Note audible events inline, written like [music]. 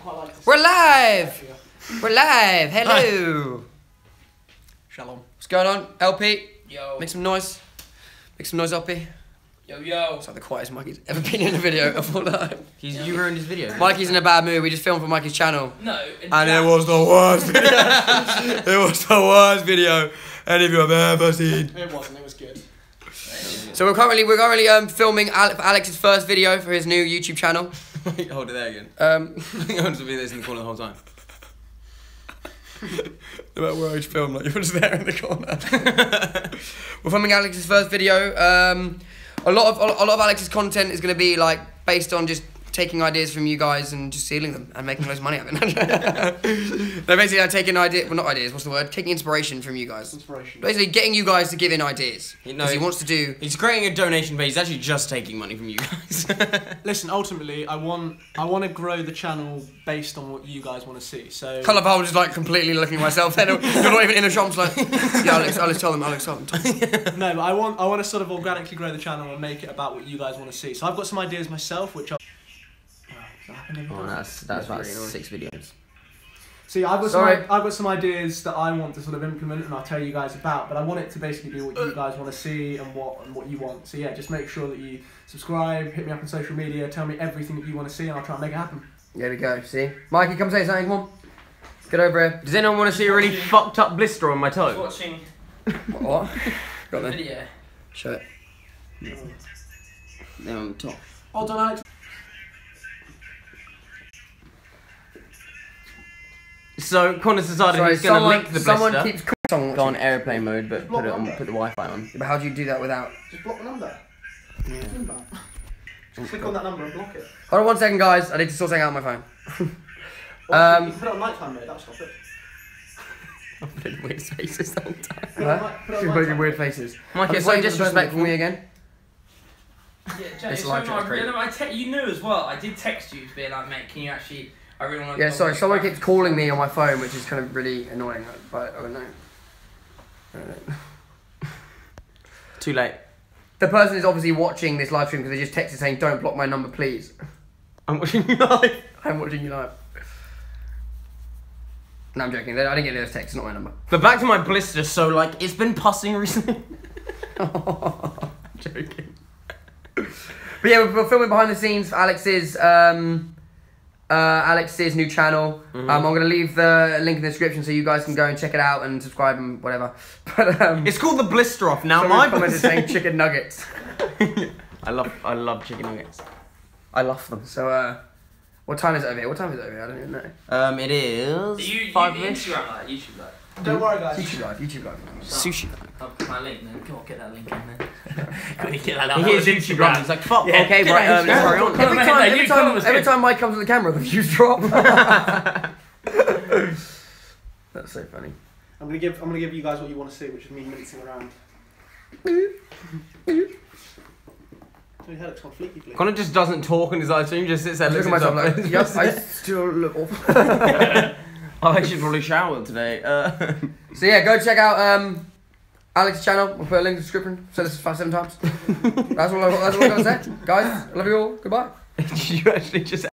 quite like. We're live. We're live. Hello. Shalom. What's going on, LP? Yo, Make some noise. Make some noise, LP. yo, yo. It's like the quietest Mikey's ever been in a video of all time. He's, you ruined his video. Mikey's in a bad mood. We just filmed for Mikey's channel. No, And it was the worst video. [laughs] it was the worst video any of you have ever seen. It wasn't. It was good. So we're currently we're currently um, filming Alex's first video for his new YouTube channel. Wait, hold it there again. Um, [laughs] I want to be this in the corner the whole time. no matter where I film, like you're just there in the corner. [laughs] we're filming Alex's first video. Um, a lot of a lot of Alex's content is going to be like based on just taking ideas from you guys and just stealing them and making loads of money out of it. [laughs] They're basically like, taking idea, well not ideas, what's the word? Taking inspiration from you guys. Inspiration. Basically getting you guys to give in ideas He- because no, he he- wants to do. He's creating a donation page. He's actually just taking money from you guys. [laughs] Listen, ultimately, I want I want to grow the channel based on what you guys want to see. So I love how I'm just like completely looking at myself. [laughs] Then you're not even in a shop. I'm just like, yeah, Alex, Alex, tell them, Alex, tell them. no, but I want I want to sort of organically grow the channel and make it about what you guys want to see. So I've got some ideas myself, which are. Oh, is happening oh, that's That's that's about six videos. See, I've got Sorry. some I've got some ideas that I want to sort of implement, and I'll tell you guys about. But I want it to basically be what you guys want to see and what and what you want. So yeah, just make sure that you subscribe, hit me up on social media, tell me everything that you want to see, and I'll try and make it happen. There we go. See, Mikey, come say something. Come on, get over here. Does anyone want to see a really fucked up blister on my toe? watching What? [laughs] Got a there. video. Show it. There on the top. Hold on, Alex. So Conor's decided Sorry, he's going to someone, link the blister. someone keeps calling someone. Go on airplane mode, but put it on, put the Wi-Fi on. But how do you do that without? Just block the number. Just click on that number and block it. Hold on one second, guys. I need to sort something out on my phone. [laughs] Or Um, you can put it on nighttime mode. That'll stop it. I'm putting weird faces the whole time. Put it on Huh? night- put it on She's making nighttime. weird faces. Mike, Okay, it's so so disrespectful me again. Yeah, Jack, It's it's live so chat's I, great. really- I te- you knew as well. I did text you to be like, mate, can you actually? I really want. Yeah, sorry. Someone keeps calling me on my phone, which is kind of really annoying. But I don't know. I don't know. Too late. The person is obviously watching this live stream because they just texted saying, "Don't block my number, please." I'm watching you live. [laughs] I'm watching you live. No, I'm joking. I didn't get those texts. It's not my number. But back to my blister. So like, it's been pussing recently. [laughs] [laughs] joking. But yeah, we're, we're filming behind the scenes for Alex's um, uh, Alex's new channel. Mm-hmm. Um, I'm gonna leave the link in the description so you guys can go and check it out and subscribe and whatever. [laughs] But um, It's called the blister off. Now someone my commented blister. saying chicken nuggets. [laughs] I love I love chicken nuggets. I love them. So uh, what time is it over here? What time is it over here? I don't even know. Um, it is You, you five the minutes. Instagram like YouTube like. Don't worry, guys. YouTube live. YouTube live. Sushi. I'll put my link then. Go on, get that link in there. [laughs] Quickly get that out. He hears Instagram. He's like, fuck. Yeah, okay, get right. Um, let's Instagram. carry on. Every time, mate, every time, every it. time Mike comes on the camera, [laughs] the views drop. [laughs] That's so funny. I'm gonna give I'm gonna give you guys what you want to see, which is me mincing around. Your head looks completely bleak. Conor just doesn't talk in his live stream. Just sits there. I look at myself like, himself. I still look awful. I should probably shower today. Uh, So yeah, go check out um, Alex's channel. We'll put a link in the description. Said this five, seven times. that's all. I, that's all I gotta say, [laughs] guys. I love you all. Goodbye. did [laughs] you actually just